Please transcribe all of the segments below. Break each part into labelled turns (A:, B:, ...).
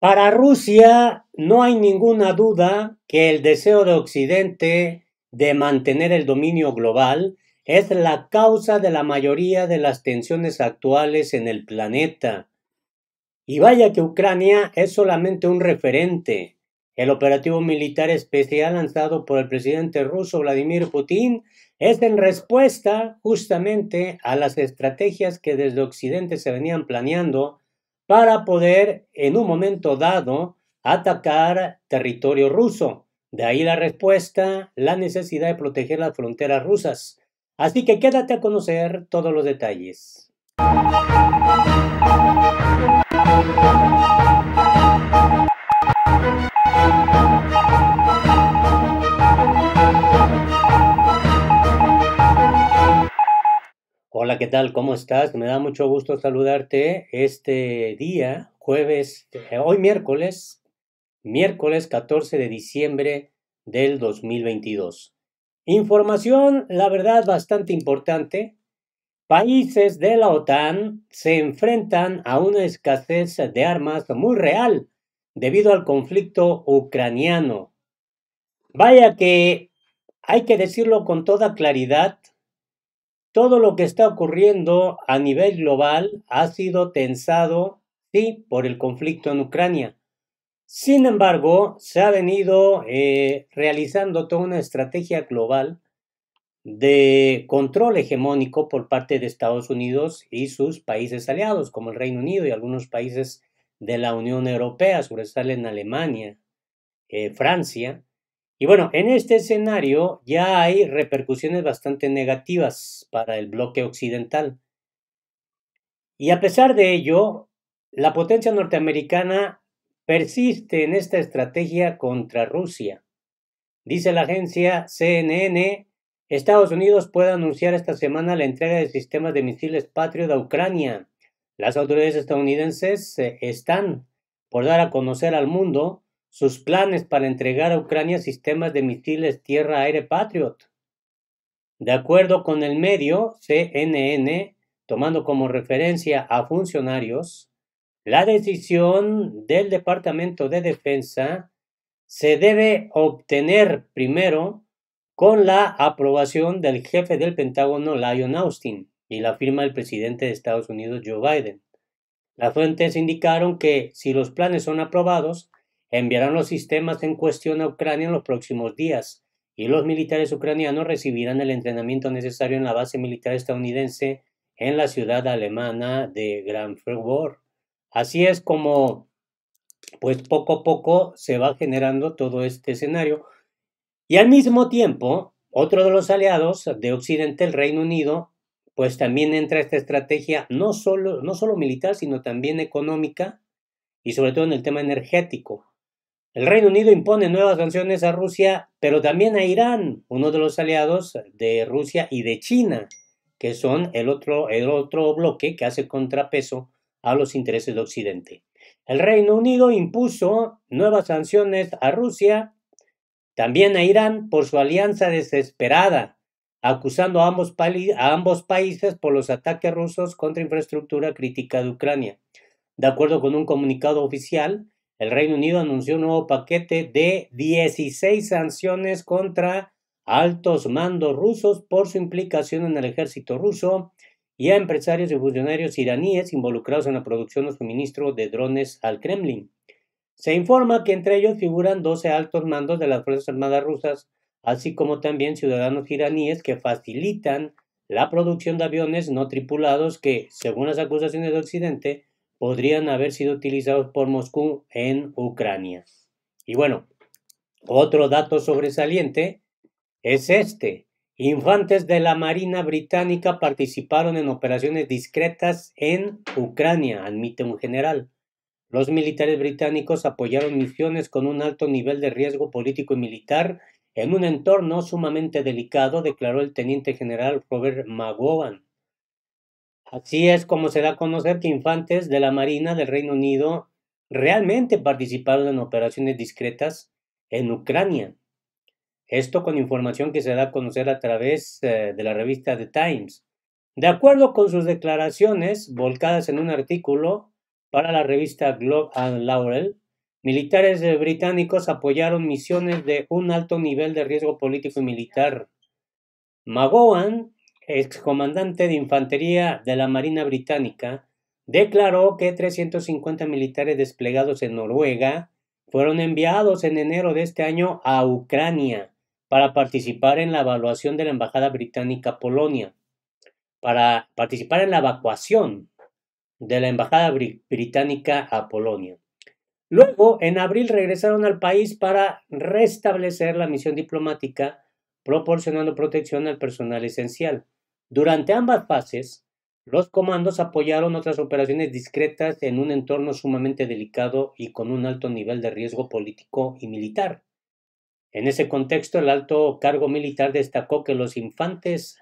A: Para Rusia no hay ninguna duda que el deseo de Occidente de mantener el dominio global es la causa de la mayoría de las tensiones actuales en el planeta. Y vaya que Ucrania es solamente un referente. El operativo militar especial lanzado por el presidente ruso Vladimir Putin es en respuesta justamente a las estrategias que desde Occidente se venían planeando para poder en un momento dado atacar territorio ruso. De ahí la respuesta, la necesidad de proteger las fronteras rusas. Así que quédate a conocer todos los detalles. Hola, ¿qué tal? ¿Cómo estás? Me da mucho gusto saludarte este día, jueves, eh, hoy miércoles, miércoles 14 de diciembre del 2022. Información, la verdad, bastante importante. Países de la OTAN se enfrentan a una escasez de armas muy real debido al conflicto ucraniano. Vaya que hay que decirlo con toda claridad, todo lo que está ocurriendo a nivel global ha sido tensado, sí, por el conflicto en Ucrania. Sin embargo, se ha venido eh, realizando toda una estrategia global de control hegemónico por parte de Estados Unidos y sus países aliados, como el Reino Unido y algunos países de la Unión Europea, sobresalen Alemania, eh, Francia, y bueno, en este escenario ya hay repercusiones bastante negativas para el bloque occidental. Y a pesar de ello, la potencia norteamericana persiste en esta estrategia contra Rusia. Dice la agencia CNN, Estados Unidos puede anunciar esta semana la entrega de sistemas de misiles Patriot a Ucrania. Las autoridades estadounidenses eh, están por dar a conocer al mundo sus planes para entregar a Ucrania sistemas de misiles tierra-aire Patriot. De acuerdo con el medio CNN, tomando como referencia a funcionarios, la decisión del Departamento de Defensa se debe obtener primero con la aprobación del jefe del Pentágono, Lyon Austin, y la firma del presidente de Estados Unidos, Joe Biden. Las fuentes indicaron que si los planes son aprobados, enviarán los sistemas en cuestión a Ucrania en los próximos días y los militares ucranianos recibirán el entrenamiento necesario en la base militar estadounidense en la ciudad alemana de Frankfurt. Así es como, pues poco a poco se va generando todo este escenario. Y al mismo tiempo, otro de los aliados de Occidente, el Reino Unido, pues también entra esta estrategia no solo, no solo militar, sino también económica y sobre todo en el tema energético. El Reino Unido impone nuevas sanciones a Rusia, pero también a Irán, uno de los aliados de Rusia y de China, que son el otro, el otro bloque que hace contrapeso a los intereses de Occidente. El Reino Unido impuso nuevas sanciones a Rusia, también a Irán, por su alianza desesperada, acusando a ambos, a ambos países por los ataques rusos contra infraestructura crítica de Ucrania. De acuerdo con un comunicado oficial, el Reino Unido anunció un nuevo paquete de 16 sanciones contra altos mandos rusos por su implicación en el ejército ruso y a empresarios y funcionarios iraníes involucrados en la producción o suministro de drones al Kremlin. Se informa que entre ellos figuran 12 altos mandos de las Fuerzas Armadas rusas, así como también ciudadanos iraníes que facilitan la producción de aviones no tripulados que, según las acusaciones de Occidente, podrían haber sido utilizados por Moscú en Ucrania. Y bueno, otro dato sobresaliente es este. Infantes de la Marina Británica participaron en operaciones discretas en Ucrania, admite un general. Los militares británicos apoyaron misiones con un alto nivel de riesgo político y militar en un entorno sumamente delicado, declaró el teniente general Robert McGowan. Así es como se da a conocer que infantes de la Marina del Reino Unido realmente participaron en operaciones discretas en Ucrania. Esto con información que se da a conocer a través eh, de la revista The Times. De acuerdo con sus declaraciones volcadas en un artículo para la revista Globe and Laurel, militares británicos apoyaron misiones de un alto nivel de riesgo político y militar. McGowan, excomandante de infantería de la Marina Británica, declaró que 350 militares desplegados en Noruega fueron enviados en enero de este año a Ucrania para participar en la evaluación de la Embajada Británica Polonia, para participar en la evacuación de la Embajada Británica a Polonia. Luego, en abril, regresaron al país para restablecer la misión diplomática, proporcionando protección al personal esencial. Durante ambas fases, los comandos apoyaron otras operaciones discretas en un entorno sumamente delicado y con un alto nivel de riesgo político y militar. En ese contexto, el alto cargo militar destacó que los infantes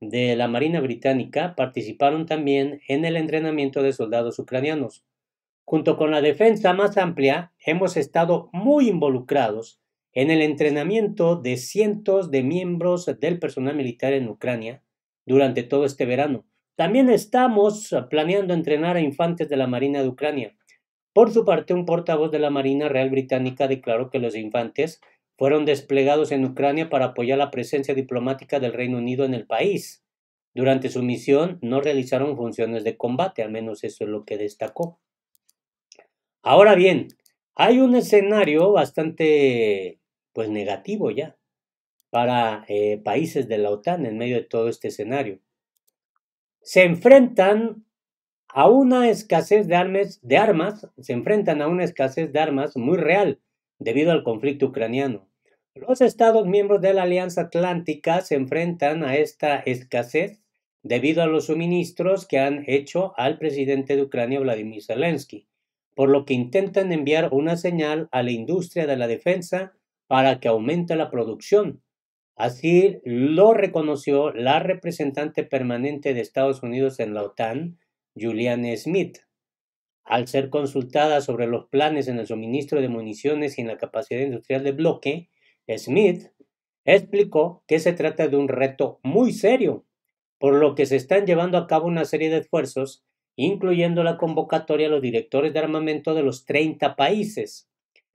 A: de la Marina Británica participaron también en el entrenamiento de soldados ucranianos. Junto con la defensa más amplia, hemos estado muy involucrados en el entrenamiento de cientos de miembros del personal militar en Ucrania durante todo este verano. También estamos planeando entrenar a infantes de la Marina de Ucrania. Por su parte, un portavoz de la Marina Real Británica declaró que los infantes fueron desplegados en Ucrania para apoyar la presencia diplomática del Reino Unido en el país. Durante su misión no realizaron funciones de combate, al menos eso es lo que destacó. Ahora bien, hay un escenario bastante pues negativo ya para eh, países de la OTAN en medio de todo este escenario. Se enfrentan a una escasez de armas, de armas, se enfrentan a una escasez de armas muy real debido al conflicto ucraniano. Los Estados miembros de la Alianza Atlántica se enfrentan a esta escasez debido a los suministros que han hecho al presidente de Ucrania, Vladimir Zelensky, por lo que intentan enviar una señal a la industria de la defensa para que aumente la producción. Así lo reconoció la representante permanente de Estados Unidos en la OTAN, Julianne Smith. Al ser consultada sobre los planes en el suministro de municiones y en la capacidad industrial de bloque, Smith explicó que se trata de un reto muy serio, por lo que se están llevando a cabo una serie de esfuerzos, incluyendo la convocatoria a los directores de armamento de los 30 países.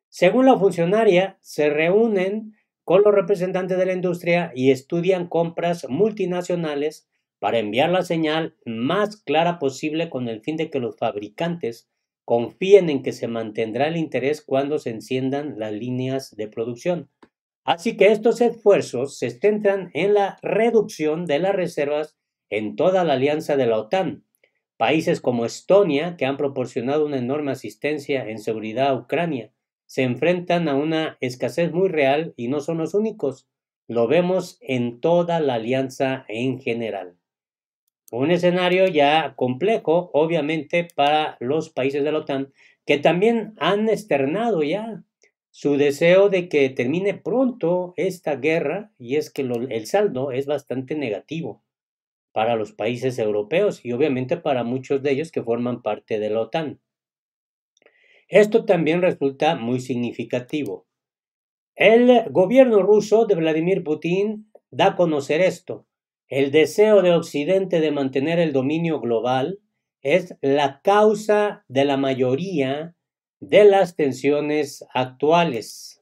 A: Según la funcionaria, se reúnen con los representantes de la industria y estudian compras multinacionales para enviar la señal más clara posible con el fin de que los fabricantes confíen en que se mantendrá el interés cuando se enciendan las líneas de producción. Así que estos esfuerzos se centran en la reducción de las reservas en toda la alianza de la OTAN. Países como Estonia, que han proporcionado una enorme asistencia en seguridad a Ucrania, se enfrentan a una escasez muy real y no son los únicos. Lo vemos en toda la alianza en general. Un escenario ya complejo, obviamente, para los países de la OTAN, que también han externado ya su deseo de que termine pronto esta guerra, y es que el saldo es bastante negativo para los países europeos y obviamente para muchos de ellos que forman parte de la OTAN. Esto también resulta muy significativo. El gobierno ruso de Vladimir Putin da a conocer esto el deseo de Occidente de mantener el dominio global es la causa de la mayoría de las tensiones actuales.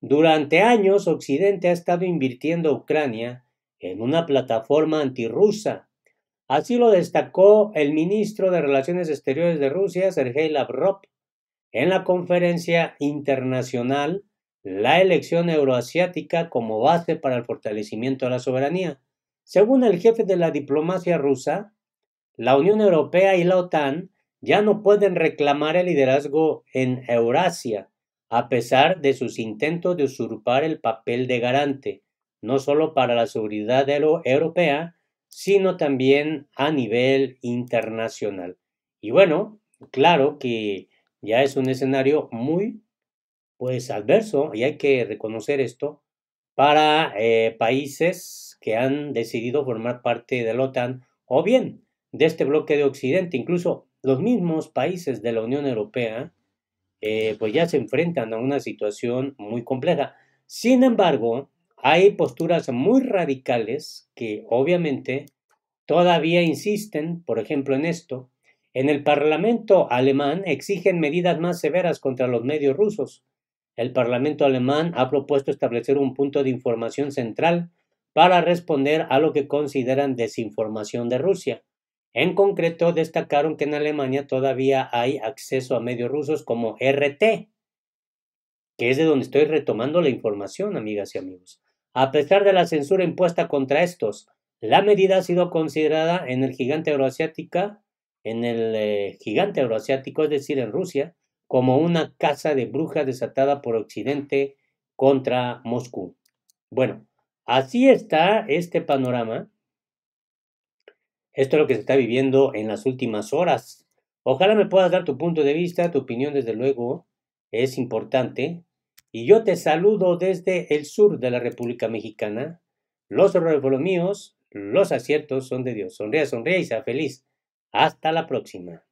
A: Durante años, Occidente ha estado invirtiendo a Ucrania en una plataforma antirrusa. Así lo destacó el ministro de Relaciones Exteriores de Rusia, Sergei Lavrov, en la conferencia internacional La elección euroasiática como base para el fortalecimiento de la soberanía. Según el jefe de la diplomacia rusa, la Unión Europea y la OTAN ya no pueden reclamar el liderazgo en Eurasia, a pesar de sus intentos de usurpar el papel de garante, no solo para la seguridad europea, sino también a nivel internacional. Y bueno, claro que ya es un escenario muy pues adverso y hay que reconocer esto para eh, países que han decidido formar parte de la OTAN o bien de este bloque de Occidente. Incluso los mismos países de la Unión Europea eh, pues ya se enfrentan a una situación muy compleja. Sin embargo, hay posturas muy radicales que obviamente todavía insisten, por ejemplo, en esto, En el Parlamento alemán exigen medidas más severas contra los medios rusos. El Parlamento alemán ha propuesto establecer un punto de información central para responder a lo que consideran desinformación de Rusia. En concreto, destacaron que en Alemania todavía hay acceso a medios rusos como RT, que es de donde estoy retomando la información, amigas y amigos. A pesar de la censura impuesta contra estos, la medida ha sido considerada en el gigante euroasiática, en el eh, gigante euroasiático, es decir, en Rusia, como una casa de brujas desatada por Occidente contra Moscú. Bueno, así está este panorama. Esto es lo que se está viviendo en las últimas horas. Ojalá me puedas dar tu punto de vista, tu opinión, desde luego, es importante. Y yo te saludo desde el sur de la República Mexicana. Los errores fueron míos, los aciertos son de Dios. Sonría, sonría y sea feliz. Hasta la próxima.